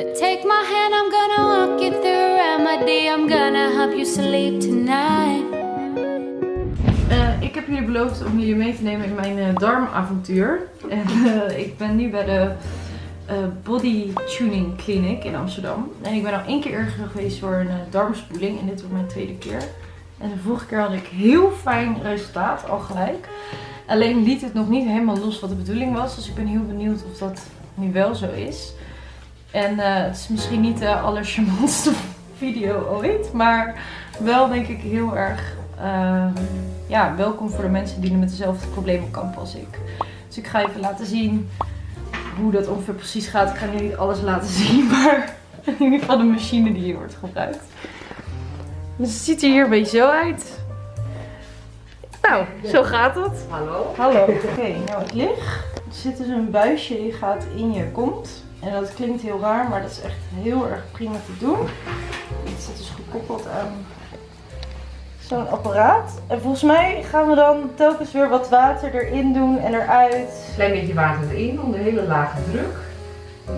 Take my hand, I'm gonna walk you through remedy. I'm gonna help you sleep tonight. Uh, ik heb jullie beloofd om jullie mee te nemen in mijn uh, darmavontuur. En uh, ik ben nu bij de Body Tuning Clinic in Amsterdam. En ik ben al één keer eerder geweest voor een darmspoeling. En dit wordt mijn tweede keer. En de vorige keer had ik heel fijn resultaat, al gelijk. Alleen liet het nog niet helemaal los wat de bedoeling was. Dus ik ben heel benieuwd of dat nu wel zo is. En uh, het is misschien niet de allercharmantste video ooit. Maar wel denk ik heel erg uh, ja, welkom voor de mensen die met dezelfde problemen kampen als ik. Dus ik ga even laten zien hoe dat ongeveer precies gaat. Ik ga nu niet alles laten zien, maar in ieder geval de machine die hier wordt gebruikt. Dus het ziet er hier een beetje zo uit. Nou, zo gaat het. Hallo. Hallo. Oké, nou het licht. Er zit dus een buisje die gaat in je kont. En dat klinkt heel raar, maar dat is echt heel erg prima te doen. Het zit dus gekoppeld aan zo'n apparaat. En volgens mij gaan we dan telkens weer wat water erin doen en eruit. Klein beetje water erin onder hele lage druk.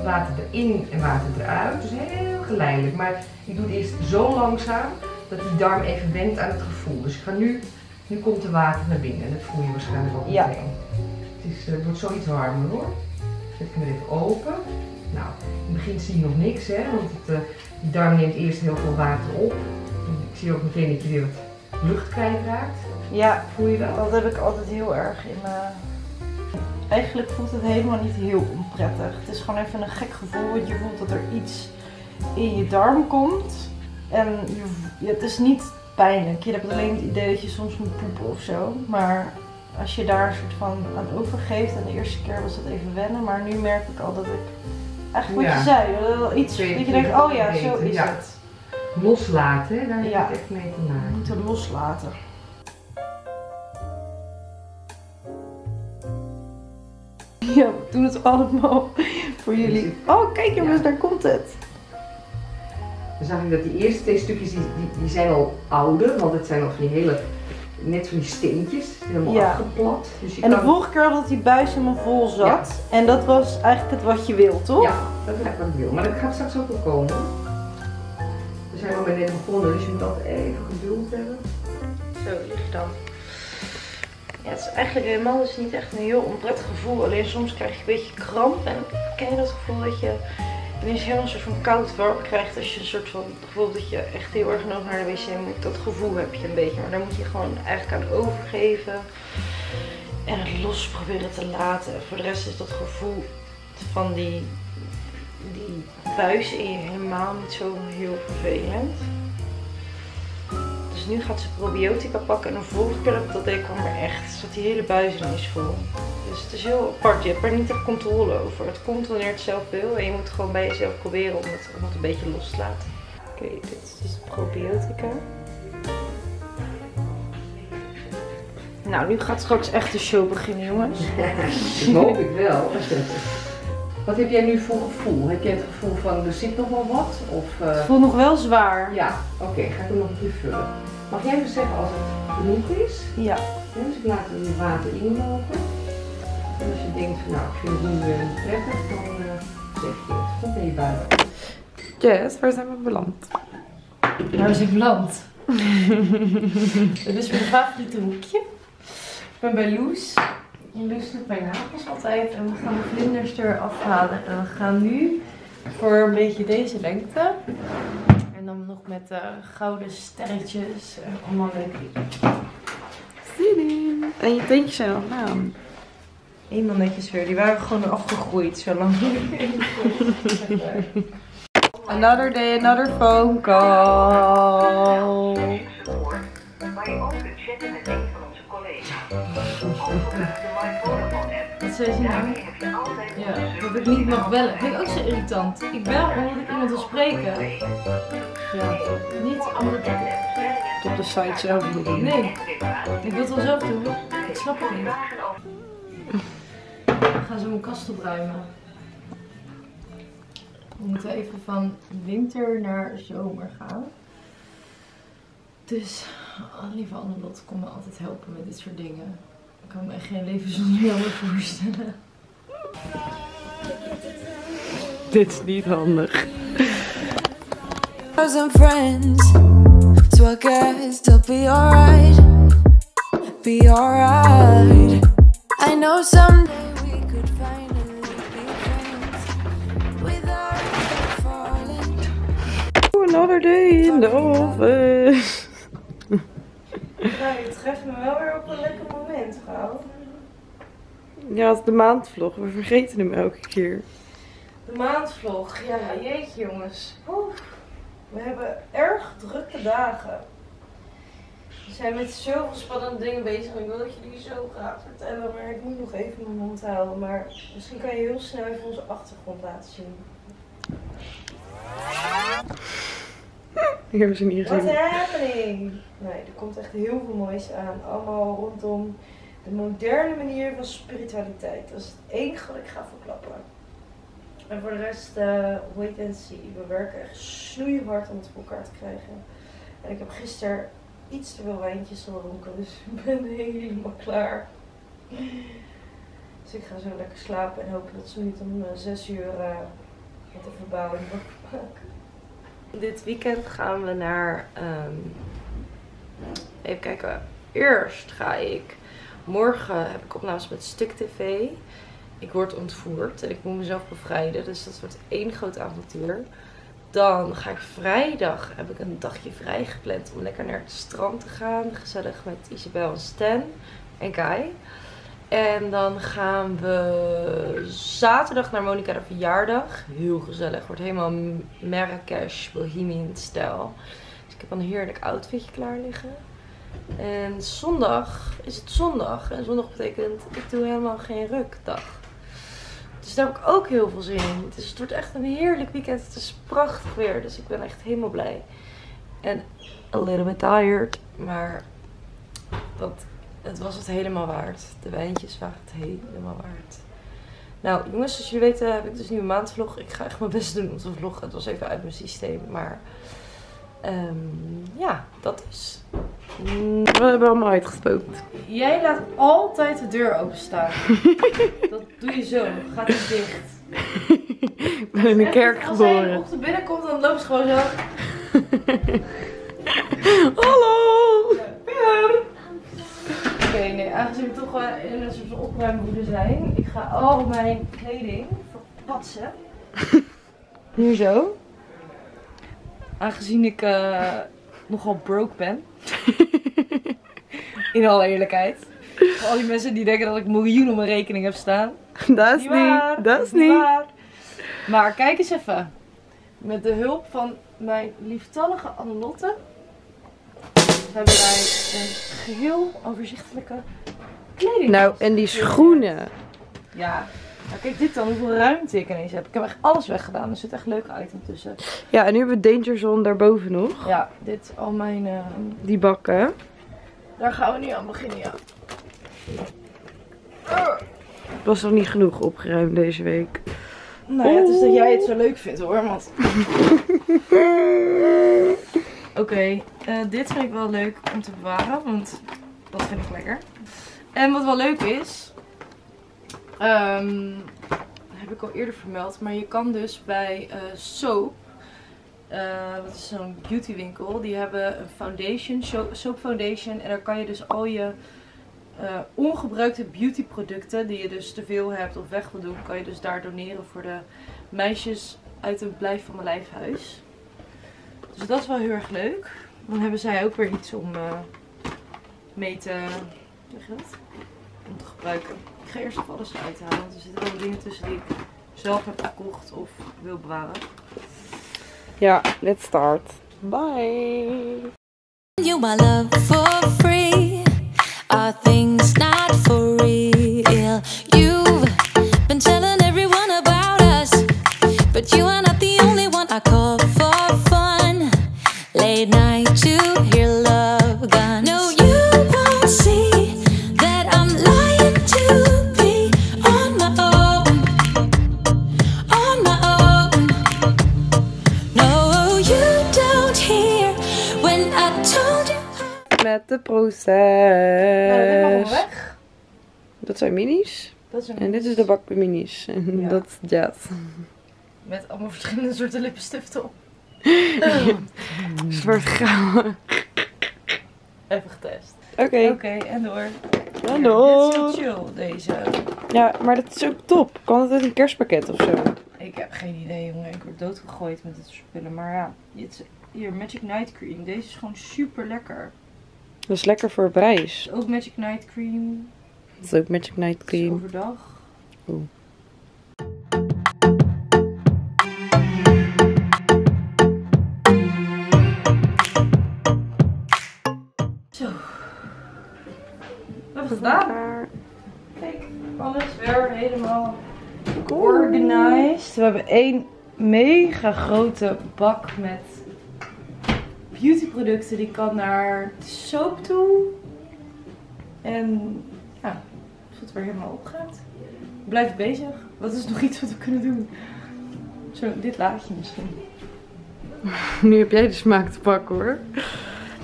Water erin en water eruit. Dus heel geleidelijk. Maar ik doe het eerst zo langzaam dat die darm even wendt aan het gevoel. Dus ik ga nu, nu komt de water naar binnen. En dat voel je waarschijnlijk ook ja. meteen. Het, is, het wordt zoiets warmer hoor. Zet ik hem even open. Nou, in het begin zie je nog niks, hè, want het, uh, die darm neemt eerst heel veel water op. Ik zie ook meteen dat je weer wat lucht kwijtraakt. Ja, voel je dat? Dat heb ik altijd heel erg in mijn... Eigenlijk voelt het helemaal niet heel onprettig. Het is gewoon even een gek gevoel, want je voelt dat er iets in je darm komt. En je, het is niet pijnlijk. Je hebt alleen het idee dat je soms moet poepen of zo. Maar als je daar een soort van aan overgeeft, en de eerste keer was dat even wennen, maar nu merk ik al dat ik eigenlijk wat je zei, wel iets dat je denkt, oh ja, zo is het. Loslaten, daar Ja. het echt mee te We maken. moeten loslaten. Ja, we doen het allemaal voor jullie. Oh, kijk jongens, daar komt het. Dan zag ik dat die eerste twee stukjes, die, die, die zijn al ouder, want het zijn nog van die hele, net van die steentjes, helemaal Ja. afgeplat. Dus je En de vorige keer dat die buis helemaal vol zat. En dat was eigenlijk het wat je wil, toch? Ja, dat is echt wat ik wil. Maar dat gaat straks ook wel komen. We zijn al bij net begonnen, dus je moet altijd even geduld hebben. Zo lig je dan. Ja, het is eigenlijk helemaal dus niet echt een heel onprettig gevoel. Alleen soms krijg je een beetje kramp. En ken je dat gevoel dat je ineens helemaal een soort van koud warm krijgt. Als je een soort van gevoel dat je echt heel erg nodig naar de wc moet. Dat gevoel heb je een beetje. Maar daar moet je gewoon eigenlijk aan overgeven. En het los proberen te laten. Voor de rest is dat gevoel van die, die buis in je helemaal niet zo heel vervelend. Dus nu gaat ze probiotica pakken. En de vorige keer dat ik deed, kwam er echt, zat die hele buis ineens vol. Dus het is heel apart. Je hebt er niet echt controle over. Het komt wanneer het zelf wil. En je moet gewoon bij jezelf proberen om het, om het een beetje los te laten. Oké, dit is dus de probiotica. Nou, nu gaat straks echt de show beginnen, jongens. Dat hoop ik wel. Wat heb jij nu voor gevoel? Heb jij het gevoel van er zit nog wel wat? Of, eh, Het voelt nog wel zwaar. Ja, oké, ga ik hem nog een keer vullen. Mag jij dus zeggen als het genoeg is? Ja. Ja, dus ik laat er water inlopen. Als je denkt van nou, ik vind het nu niet prettig, dan eh, zeg je het. Dan ben je buiten. Yes, waar zijn we beland? Waar is ik beland? Dit is mijn favoriete hoekje. Ik ben bij Loes. Loes doet mijn nagels altijd en we gaan de vlinders er afhalen. En we gaan nu voor een beetje deze lengte. En dan nog met eh, gouden sterretjes en allemaal leuke Zin in. En je teentjes zijn nog aan. Eenmaal netjes weer. Die waren gewoon afgegroeid zo lang. Another day, another phone call. Daarmee heb je altijd Ja, dat ik niet mag bellen. Vind ik ook zo irritant. Ik bel omdat ik iemand wil spreken. Ja, niet omdat ik... Op de site zelf je? Nee, ik wil het wel zelf doen. Ik snap het niet. Ga zo mijn kast opruimen. We moeten even van winter naar zomer gaan. Dus, oh, lieve Annelot, kom me altijd helpen met dit soort dingen. Ik kan me echt geen leven zonder jou meer voorstellen. Dit is niet handig. Some friends, so I guess they'll be alright. Be alright. I know someday Another day in the office. Nou, je treft me wel weer op een lekker moment, vrouw. Ja, het is de maandvlog. We vergeten hem elke keer. De maandvlog, ja, jeetje jongens. Oeh, we hebben erg drukke dagen. We zijn met zoveel spannende dingen bezig. Ik wil dat jullie zo graag vertellen, maar ik moet nog even mijn mond houden. Maar misschien kan je heel snel even onze achtergrond laten zien. Ik heb ze niet What's gezien. happening? Nee, er komt echt heel veel moois aan. Allemaal rondom de moderne manier van spiritualiteit. Dat is het enige wat ik ga verklappen. En voor de rest, eh wait and see. We werken echt snoeihard om het voor elkaar te krijgen. En ik heb gisteren iets te veel wijntjes gedronken, dus ik ben helemaal klaar. Dus ik ga zo lekker slapen en hopen dat ze niet om 6 uur eh met de verbouwing wakker maken. Dit weekend gaan we naar. ehm, even kijken. Eerst ga ik. Morgen heb ik opnames met Stuk TV. Ik word ontvoerd en ik moet mezelf bevrijden. Dus dat wordt één groot avontuur. Dan ga ik vrijdag. Heb ik een dagje vrij gepland om lekker naar het strand te gaan. Gezellig met Isabel en Stan en Kai. En dan gaan we zaterdag naar Monica de verjaardag. Heel gezellig. Wordt helemaal Marrakesh, Bohemian stijl. Dus ik heb een heerlijk outfitje klaar liggen. En zondag is het zondag. En zondag betekent ik doe helemaal geen rukdag. Dus daar heb ik ook heel veel zin in. Het wordt echt een heerlijk weekend. Het is prachtig weer. Dus ik ben echt helemaal blij. En a little bit tired. Maar dat het was het helemaal waard. De wijntjes waren het helemaal waard. Nou, jongens, zoals jullie weten heb ik dus nu een maandvlog. Ik ga echt mijn best doen om te vloggen. Het was even uit mijn systeem. Maar ehm, ja, dat is. We hebben allemaal uitgespookt. Jij laat altijd de deur openstaan. dat doe je zo. Gaat niet dicht. Ik ben in de kerk Als hij geboren. op de binnenkomt, dan loopt ze gewoon zo. Hallo! Oké, nee, aangezien we toch wel in een soort van opruimwoede zijn. Ik ga al mijn kleding verpatsen. Hier zo. Aangezien ik eh, nogal broke ben. in alle eerlijkheid. Voor al die mensen die denken dat ik miljoen op mijn rekening heb staan. Dat is waar, niet. Dat is niet. waar. Maar kijk eens even. Met de hulp van mijn lieftallige Annelotte hebben wij een geheel overzichtelijke kleding. Nou, en die schoenen. Ja. Nou, kijk dit dan, hoeveel ruimte ik ineens heb. Ik heb echt alles weggedaan. Er zit echt een leuke item tussen. Ja, en nu hebben we Danger Zone daarboven nog. Ja, dit al mijn... eh, Die bakken. Daar gaan we nu aan beginnen, ja. Het was nog niet genoeg opgeruimd deze week. Nou ja, het is dat jij het zo leuk vindt hoor, want... Oké, eh, dit vind ik wel leuk om te bewaren, want dat vind ik lekker. En wat wel leuk is, ehm, heb ik al eerder vermeld, maar je kan dus bij eh, Soap, eh, dat is zo'n beautywinkel, die hebben een foundation, Soap Foundation, en daar kan je dus al je eh, ongebruikte beautyproducten die je dus te veel hebt of weg wil doen, kan je dus daar doneren voor de meisjes uit een blijf van mijn lijfhuis. Dus dat is wel heel erg leuk. Dan hebben zij ook weer iets om eh, mee te, hoe zeg je dat? om te gebruiken. Ik ga eerst even alles eruit halen, want er zitten wel dingen tussen die ik zelf heb gekocht of wil bewaren. Ja, let's start. Bye. You my love for free. Are things de Nou, weg. Dat zijn minis. Dat een En dit is de bak met minis. En Ja. dat jazz. Met allemaal verschillende soorten lippenstift op. Zwart grauw. Even getest. Oké. Oké, en door. Hallo. Dit is heel chill, deze. Ja, maar dat is ook top. Kan het uit een kerstpakket of zo? Ik heb geen idee, jongen. Ik word doodgegooid met dit spullen. Maar ja, dit, hier, Magic Night Cream. Deze is gewoon super lekker. Dat is lekker voor prijs. Ook Magic Night Cream. Dat is ook Magic Night is Cream. overdag. Oeh. Zo. We hebben het gedaan. Kijk, alles weer helemaal organized. We hebben één mega grote bak met beautyproducten. Die kan naar soap toe. En ja, als het weer helemaal opgaat. Blijf bezig. Wat is nog iets wat we kunnen doen? Zo, dit laadje misschien. Nu heb jij de smaak te pakken hoor.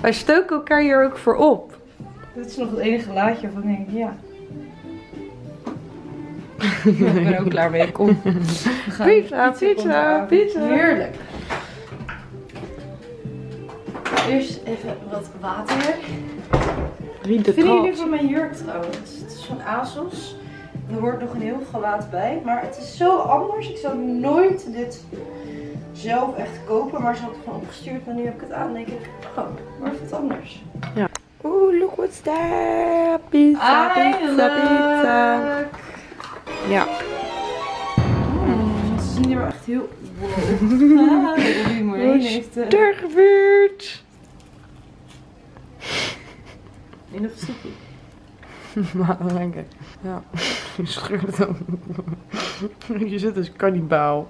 Wij stoken elkaar hier ook voor op. Dit is nog het enige laadje ik denk, ja. Ja, ik ben er ook klaar mee. Kom. We gaan Pizza, pizza, pizza. Heerlijk. Eerst even wat water. Wie de Vinden jullie van mijn jurk trouwens? Het is van ASOS. Er hoort nog een heel gewaad bij. Maar het is zo anders. Ik zou nooit dit zelf echt kopen. Maar ze had het gewoon opgestuurd. En nu heb ik het aan. denk ik, oh, maar wat anders. Oeh, look what's there. Pizza, pizza, pizza. Ja. Mm, ze zien er wel echt heel... Wow. Ah, de humor heen heeft... eh, Er gebeurt. Nog een. Maar lekker. Ja. Je scheurt dan. Je zit als kannibaal.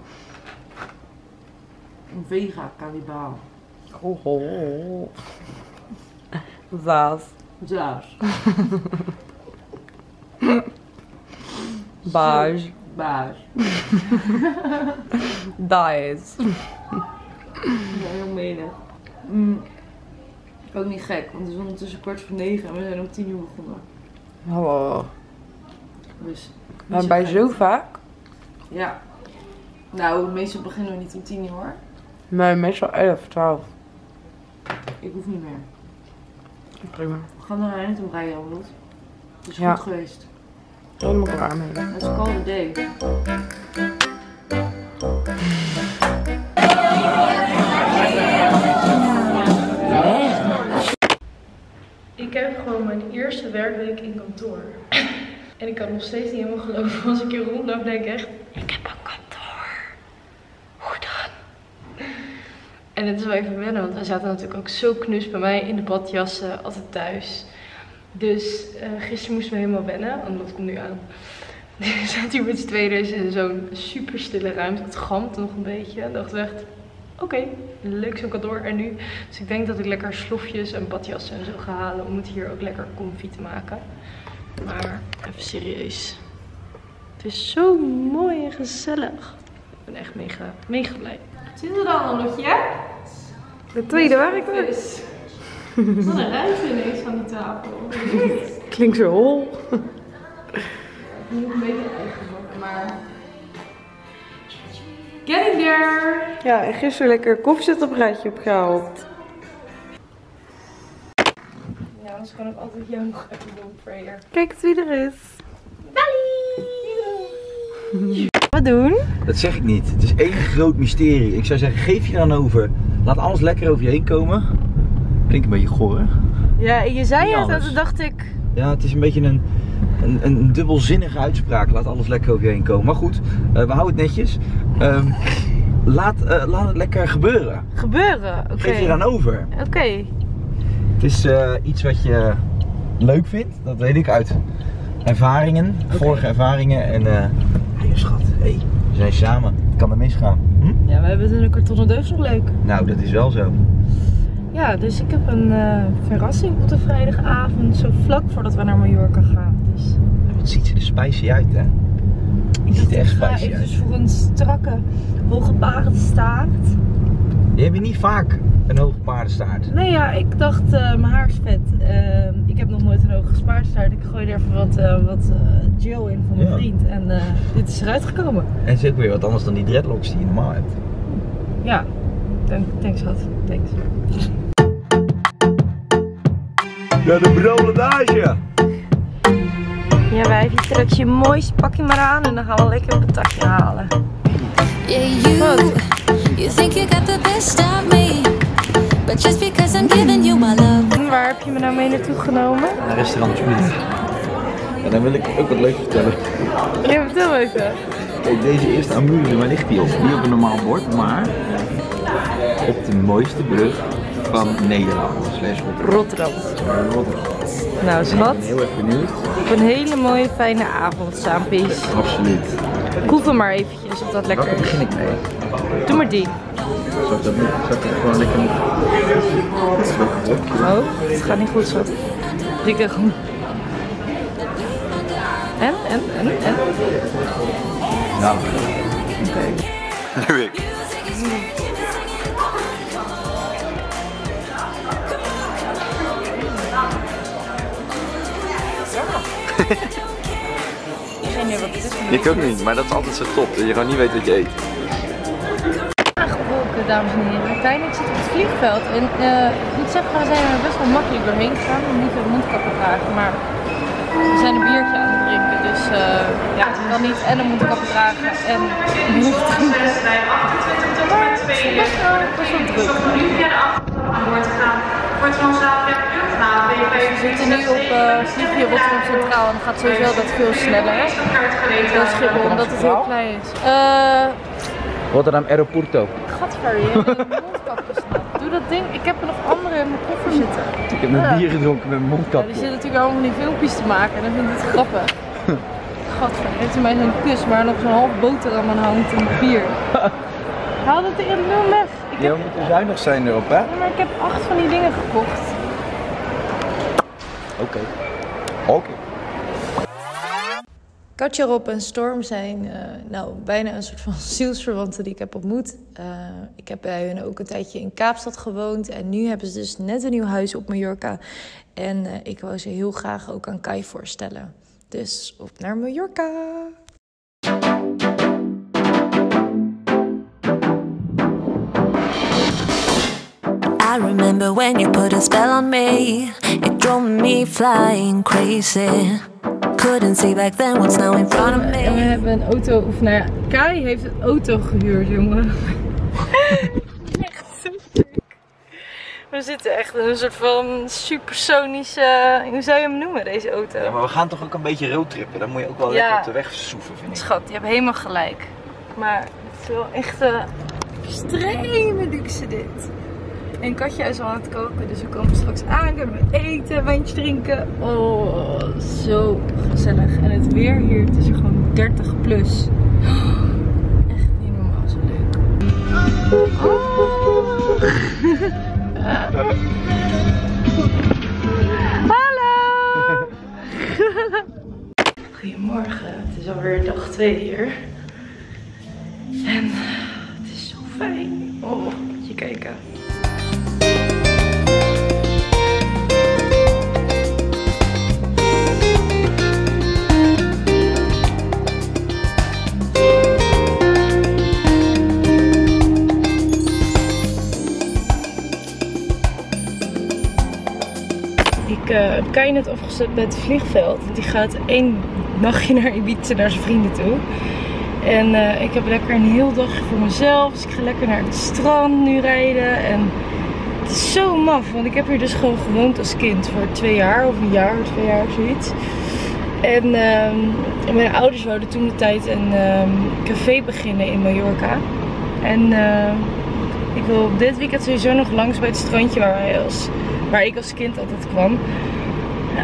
Een vega kannibaal. Oh, oh. Zaas. Zaas. Baas. Baas. Dies. Ja, heel menig. Mm. Ook niet gek, want het is ondertussen kwart voor negen en we zijn om tien uur begonnen. Oh. Dus. Maar bij gek. zo vaak? Ja. Nou, meestal beginnen we niet om tien uur hoor. Nee, meestal 11, 12. Ik hoef niet meer. Prima. We gaan er eind om rijden, Albert. Het is Ja. goed geweest. Helemaal klaar mee. Let's call the day. Eerste werkweek in kantoor. En ik kan nog steeds niet helemaal geloven als ik hier rondloop denk ik echt, ik heb een kantoor. Hoe dan? En het is wel even wennen, want we zaten natuurlijk ook zo knus bij mij in de badjassen, altijd thuis. Dus eh, gisteren moesten we helemaal wennen, want dat komt nu aan. Dus we zaten hier met z'n tweeën in zo'n super stille ruimte. Het gamt nog een beetje. We echt, oké, leuk zo'n kantoor. En nu, dus ik denk dat ik lekker slofjes en badjassen en zo ga halen om het hier ook lekker comfy te maken. Maar even serieus. Het is zo mooi en gezellig. Ik ben echt mega, mega blij. Zit er dan een lotje? De tweede werkweek. is. Wat een ruimte ineens van die tafel. Klinkt zo hol. Ik moet een beetje eigen maar... Getting there! Ja, en gisteren lekker koffiezetapparaatje opgehaald. Ja, anders kan ik altijd jou nog even doen, prayer. Kijk eens wie er is. Wat doen? Dat zeg ik niet. Het is één groot mysterie. Ik zou zeggen, geef je dan over. Laat alles lekker over je heen komen. Klinkt een beetje goor, hè? Ja, je zei Niet het toen dacht ik... Ja, het is een beetje een, een, een dubbelzinnige uitspraak. Laat alles lekker over je heen komen. Maar goed, eh, we houden het netjes. Ehm, laat, eh, laat het lekker gebeuren. Gebeuren, oké. Geef je eraan over. Oké. Het is eh, iets wat je leuk vindt. Dat weet ik uit ervaringen. Vorige ervaringen. En hey, schat, hey, we zijn samen. Het kan er misgaan. Hm? Ja, we hebben het in een kartonnen doos nog leuk. Nou, dat is wel zo. Ja, dus ik heb een eh, verrassing op de vrijdagavond, zo vlak voordat we naar Mallorca gaan. Dus Wat ziet ze er spicy uit, hè? ik ziet er echt ik ga spicy uit. dus voor een strakke, hoge staart. Je hebt niet vaak een hoge paardenstaart. Nee, ja, ik dacht, eh, mijn haar is vet. Ehm, ik heb nog nooit een hoge spaarstaart. Ik gooi er even wat, eh, wat gel in van mijn Ja. vriend. En dit is eruit gekomen. En het is ook weer wat anders dan die dreadlocks die je normaal hebt. Ja, thanks schat. Thanks. Ja, de broledage. Ja, wijfje, trek je mooiste pakje maar aan en dan gaan we lekker een patatje halen. Yeah, you, you think you got the best of me. But just because I'm giving you my love. Waar heb je me nou mee naartoe genomen? Naar restaurant Smit. En dan wil ik ook wat leuks vertellen. Ja, vertel even. Kijk, deze eerste amuse, waar ligt die op? Niet op een normaal bord, maar op de mooiste brug van Nederland. Slash op Rotterdam. Rotterdam. Nou, Ik schat. ben heel erg benieuwd. Op een hele mooie, fijne avond, Saampies. Absoluut. Proef hem maar eventjes of dat lekker is. begin ik mee? Doe maar die. Zal ik dat niet? Zal ik dat gewoon lekker niet? Oh, het gaat niet goed, schat. Drie keer gewoon. En, en, en, en. Nou, Oké. nu ik. Ik ook niet, maar dat is altijd zo top. Dat je gewoon niet weet wat je eet. Aangebroken, dames en heren. Tijn, ik zit op het vliegveld en eh, ik moet zeggen, we zijn er best wel makkelijk doorheen gegaan. We moeten mondkappen dragen, maar we zijn een biertje aan het drinken. Dus eh, ja, ik kan niet en een mondkap dragen en een bier drinken. Maar het is best wel, best wel druk. We zitten nu op uh, vliegje Rotterdam Centraal en gaat sowieso dat veel sneller. Dan Schiphol, omdat het heel klein is. Eh... Rotterdam Aeroporto. Gadver, je mondkapje snap. Doe dat ding. Ik heb er nog andere in mijn koffer zitten. Ik heb een bier gedronken met mijn Ja, die zitten natuurlijk allemaal die filmpjes te maken en dan vind ik het grappig. Gadver, heeft hij mij zo'n kus waar nog zo'n half boterham aan hangt en bier. Haal dat in nul weg. Ik Ja, heb, we moeten zuinig zijn erop, hè? maar ik heb acht van die dingen gekocht. Oké. Oké. Katja, Rob en Storm zijn eh, nou, bijna een soort van zielsverwanten die ik heb ontmoet. Eh, ik heb bij hun ook een tijdje in Kaapstad gewoond. En nu hebben ze dus net een nieuw huis op Mallorca. En eh, ik wou ze heel graag ook aan Kai voorstellen. Dus op naar Mallorca! I remember when you put a spell on me. It drove me flying crazy. Couldn't see back then what's now in front of En we me. hebben een auto, of nou ja, Kai heeft een auto gehuurd, jongen. echt zo sick. We zitten echt in een soort van supersonische, hoe zou je hem noemen, deze auto? Ja, maar we gaan toch ook een beetje roadtrippen. Dan moet je ook wel Ja. lekker op de weg soeven, vind ik. Schat, je hebt helemaal gelijk. Maar het is wel echt een extreme luxe dit. En Katja is al aan het koken, dus we komen straks aan, kunnen we eten, wijntje drinken. Oh, zo gezellig. En het weer hier, het is er gewoon 30 plus. Echt niet normaal zo leuk. Oh. Hallo! Goedemorgen, het is alweer dag 2 hier. En het is zo fijn. Oh, moet je kijken. Kai net afgezet bij het vliegveld. Die gaat één nachtje naar Ibiza, naar zijn vrienden toe. En eh, ik heb lekker een heel dagje voor mezelf. Dus ik ga lekker naar het strand nu rijden. En het is zo maf, want ik heb hier dus gewoon gewoond als kind voor twee jaar of een jaar twee jaar of zoiets. En ehm, mijn ouders wilden toen de tijd een ehm, café beginnen in Mallorca. En ehm, ik wil dit weekend sowieso nog langs bij het strandje waar, waar ik als kind altijd kwam.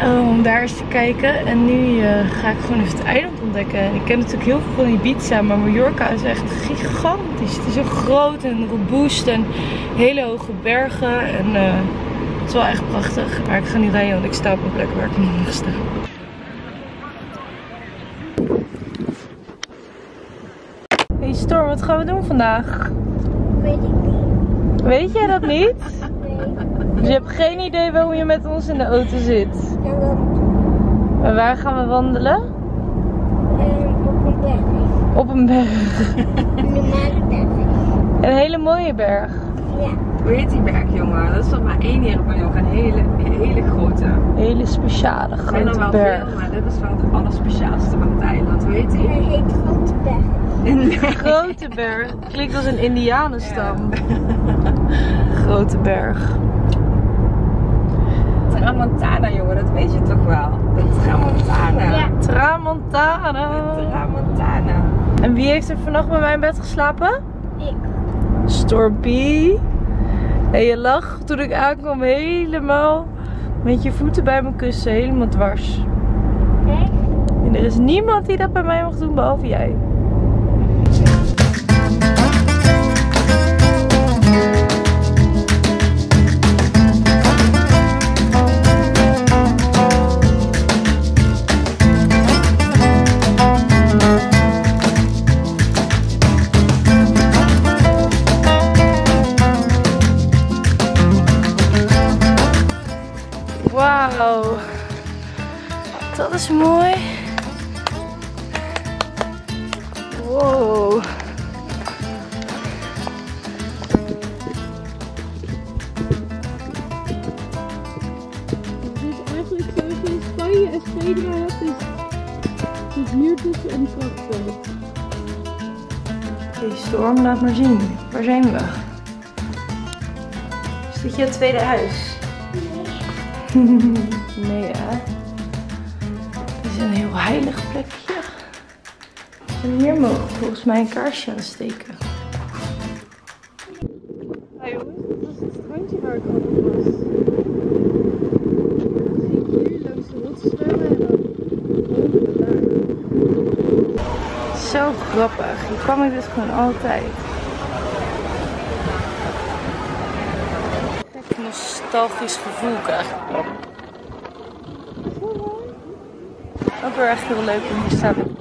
Eh, om daar eens te kijken. En nu eh, ga ik gewoon even het eiland ontdekken. En ik ken natuurlijk heel veel van Ibiza, maar Mallorca is echt gigantisch. Het is zo groot en robuust en hele hoge bergen. En eh, het is wel echt prachtig. Maar ik ga niet rijden, want ik sta op een plek waar ik niet mag staan. Hey Storm, wat gaan we doen vandaag? Weet ik niet. Weet jij dat niet? Dus je hebt geen idee waarom je met ons in de auto zit. En waar gaan we wandelen? ehm, op een berg. Op een berg. Een normale berg. Een hele mooie berg. Ja. Hoe heet die berg, jongen? Dat is toch maar één hier op. Een hele, hele grote. Een hele speciale Er zijn er grote wel berg. veel, maar dit is wel de allerspeciaalste van het eiland. Hoe heet die? Hij heet Grote Berg. Grote berg. Klinkt als een indianenstam. Grote berg. Tramontana, jongen, dat weet je toch wel? De Tramontana. Ja. Tramontana. Tramontana. En wie heeft er vannacht bij mij in bed geslapen? Ik. Stormpy. En je lag toen ik aankwam helemaal met je voeten bij mijn kussen, helemaal dwars. Kijk. En er is niemand die dat bij mij mag doen behalve jij. Dat is mooi. Wow. Eigenlijk in Spanje en Zweden hebt, is het hier tussen een krachtpunt. Oké, Storm, laat maar zien. Waar zijn we? Is dit je tweede huis? nee, hè? Heilig plekje. En hier mogen we volgens mij een kaarsje aansteken. Ja jongens, was het strandje waar ik altijd was. Dan zie ik hier langs de rotsstrommen en dan wonen we daar. Zo grappig. Hier kwam ik dus gewoon altijd. Gek nostalgisch gevoel krijg ik weer echt heel leuk om hier te.